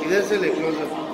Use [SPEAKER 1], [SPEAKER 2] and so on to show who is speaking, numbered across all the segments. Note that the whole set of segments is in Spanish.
[SPEAKER 1] Y désele cosas.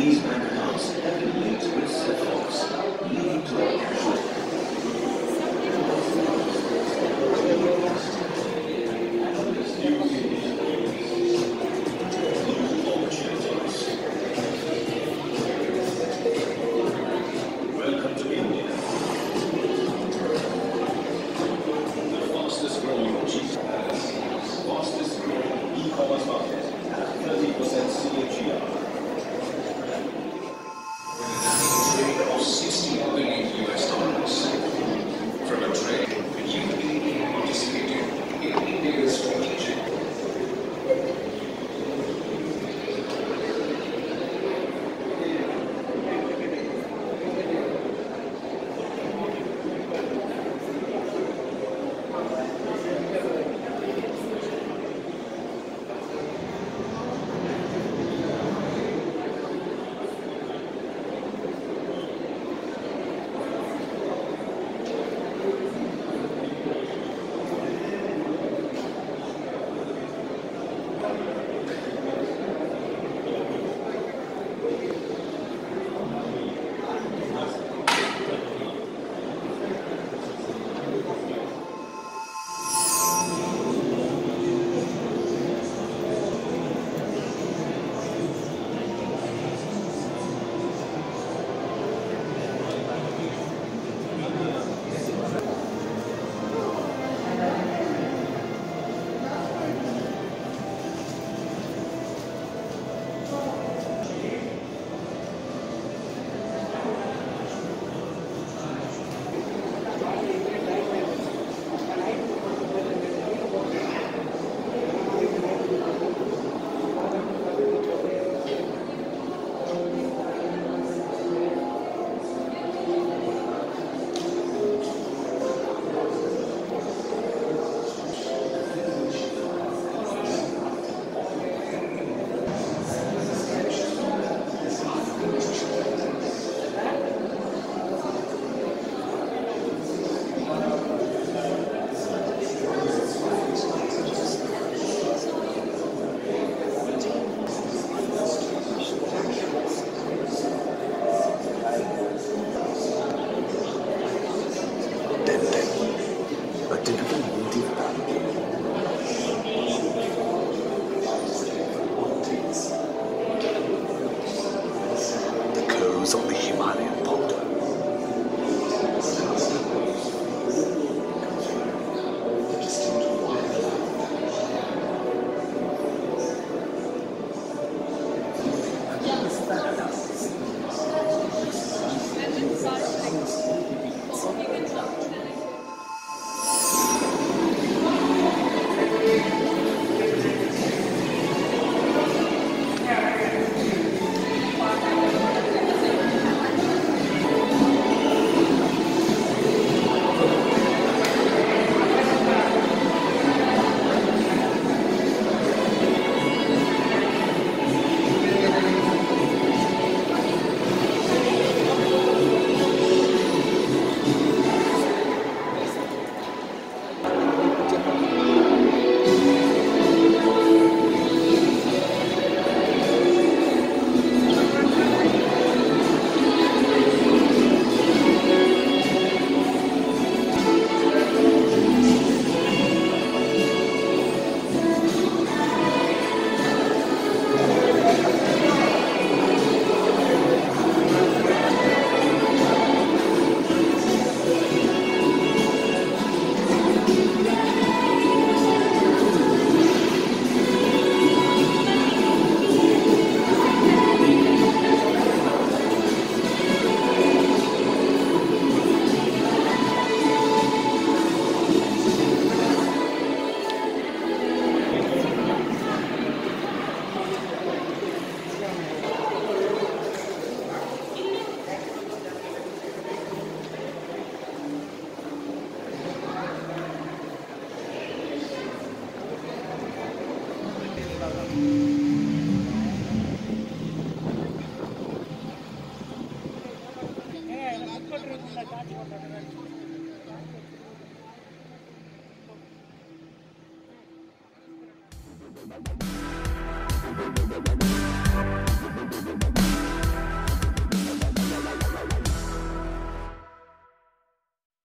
[SPEAKER 1] These magnets have been linked with several.